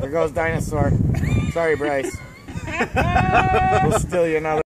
There goes dinosaur. Sorry, Bryce. We'll steal you another.